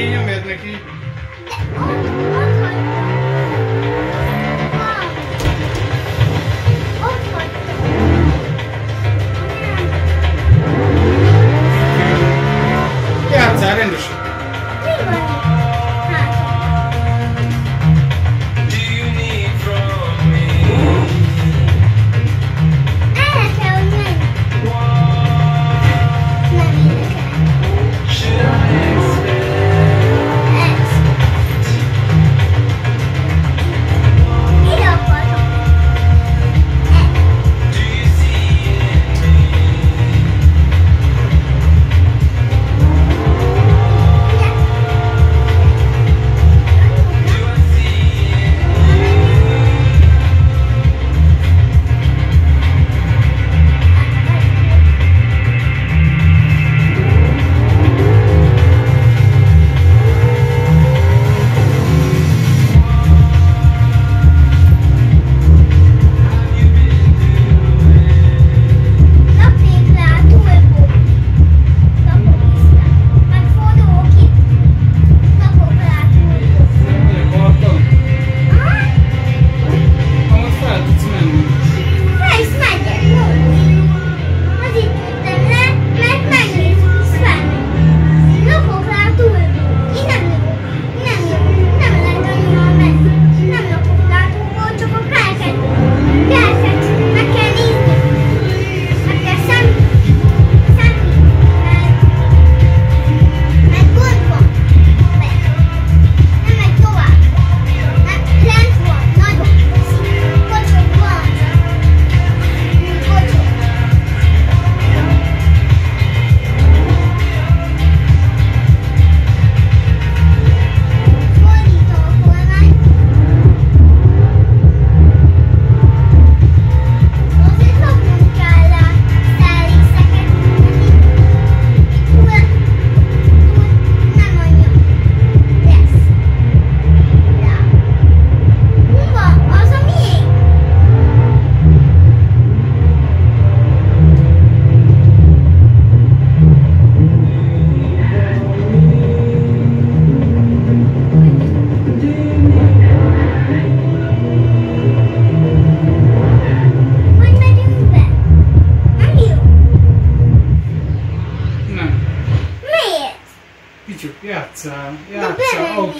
की या मेरे की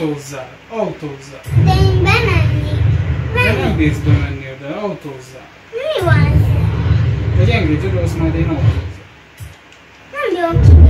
Autózzál, autózzál. De én bemennék. De nem bírsz bemennél, de autózzál. Mi van? De gyengéd, Gyula, majd én autózzak. Nem jó ki.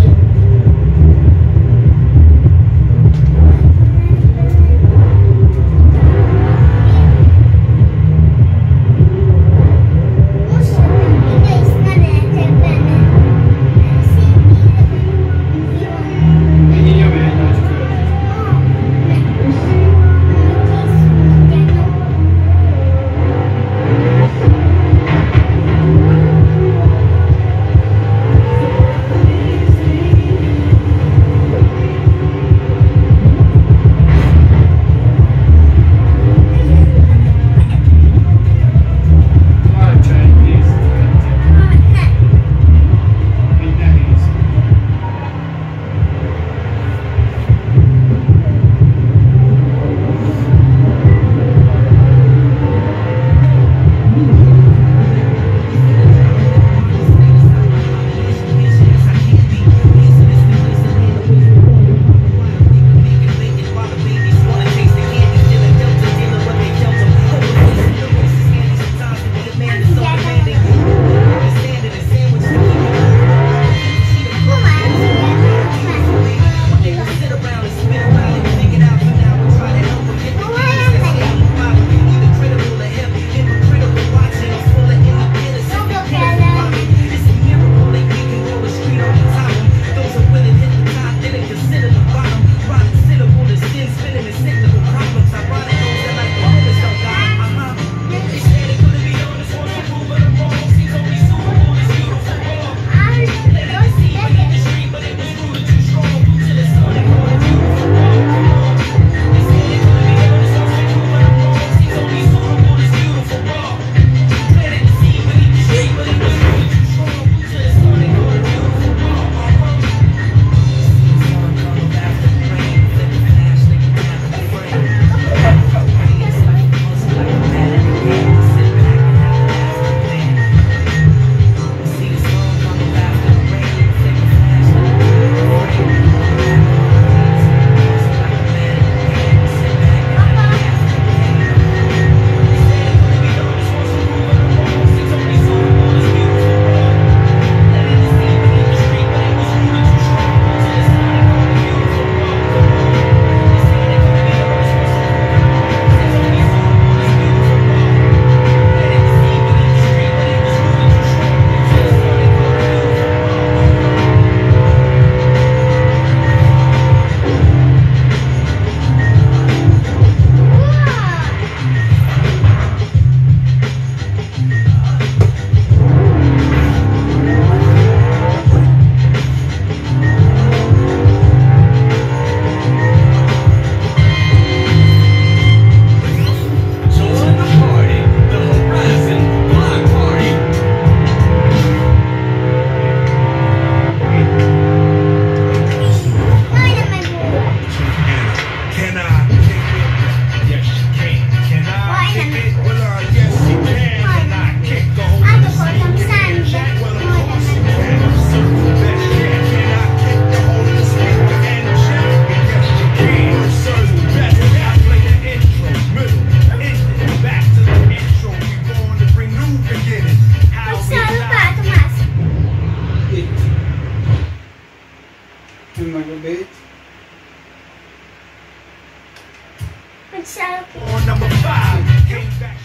On number five, came back,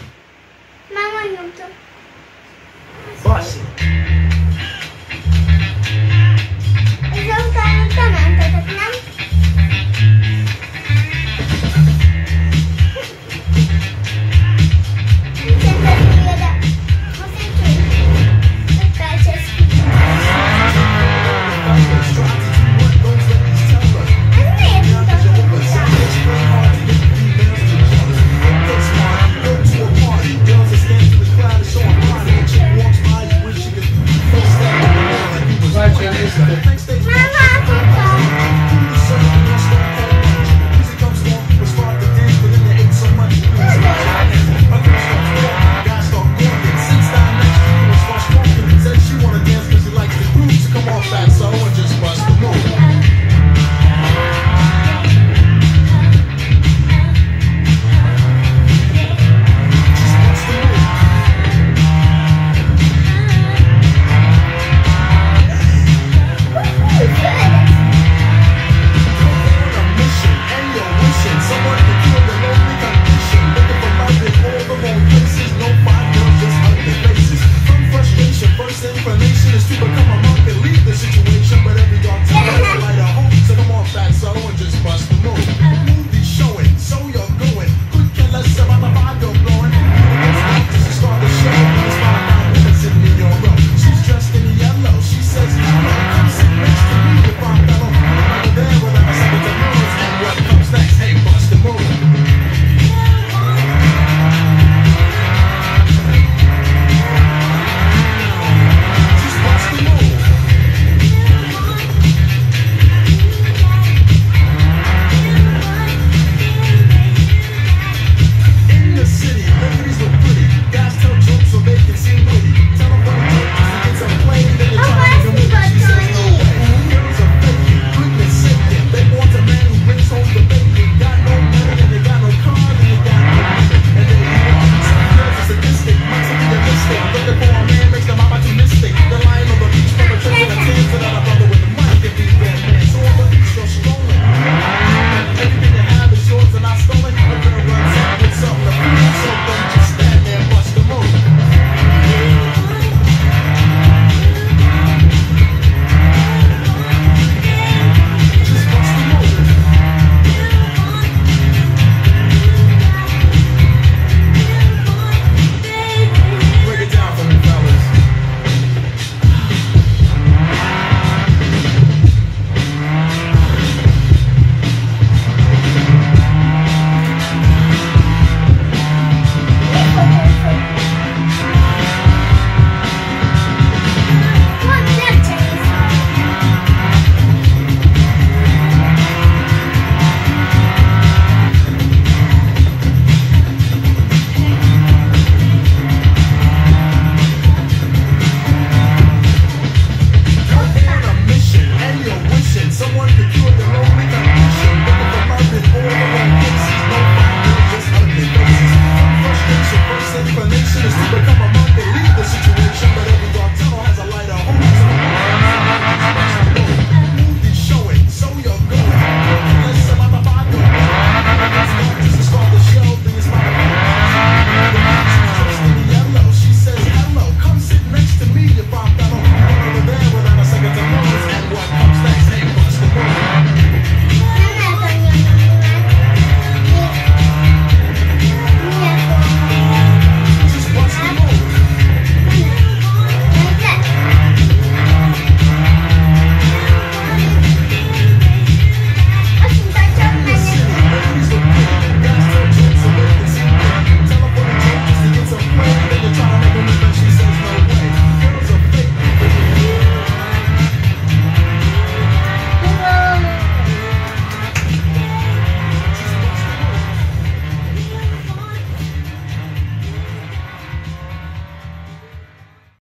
Mama ją to. bust it. Nam.